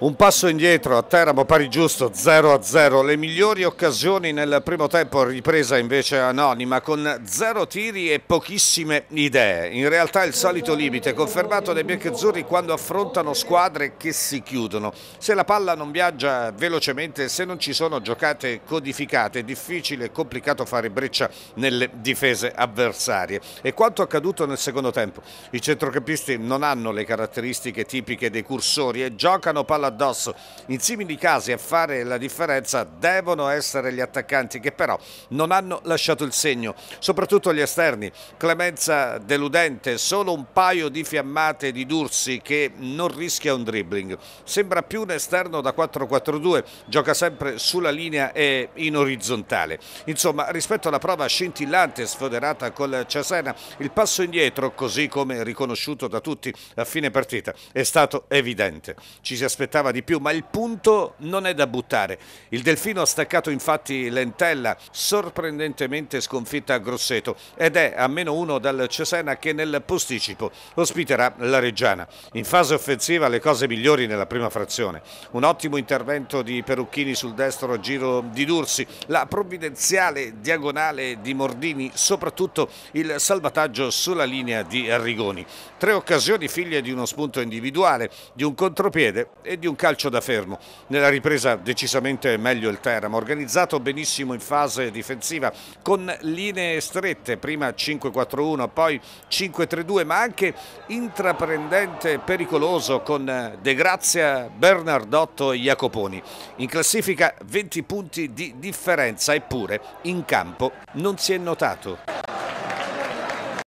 Un passo indietro a Teramo pari giusto 0-0, le migliori occasioni nel primo tempo, ripresa invece anonima con zero tiri e pochissime idee. In realtà il solito limite confermato dai biancazzurri quando affrontano squadre che si chiudono. Se la palla non viaggia velocemente, se non ci sono giocate codificate, è difficile e complicato fare breccia nelle difese avversarie. E quanto accaduto nel secondo tempo? I centrocampisti non hanno le caratteristiche tipiche dei cursori e giocano palla addosso. In simili casi a fare la differenza devono essere gli attaccanti che però non hanno lasciato il segno, soprattutto gli esterni. Clemenza deludente, solo un paio di fiammate di Dursi che non rischia un dribbling. Sembra più un esterno da 4-4-2, gioca sempre sulla linea e in orizzontale. Insomma, rispetto alla prova scintillante sfoderata col Cesena, il passo indietro, così come riconosciuto da tutti a fine partita, è stato evidente. Ci si aspettava aspettava di più, ma il punto non è da buttare. Il Delfino ha staccato infatti Lentella, sorprendentemente sconfitta a Grosseto, ed è a meno uno dal Cesena che nel posticipo ospiterà la Reggiana. In fase offensiva le cose migliori nella prima frazione. Un ottimo intervento di Perucchini sul destro giro di Dursi, la provvidenziale diagonale di Mordini, soprattutto il salvataggio sulla linea di Arrigoni. Tre occasioni figlie di uno spunto individuale, di un contropiede e di un calcio da fermo. Nella ripresa decisamente meglio il Teramo, organizzato benissimo in fase difensiva con linee strette, prima 5-4-1, poi 5-3-2, ma anche intraprendente pericoloso con De Grazia, Bernardotto e Jacoponi. In classifica 20 punti di differenza, eppure in campo non si è notato.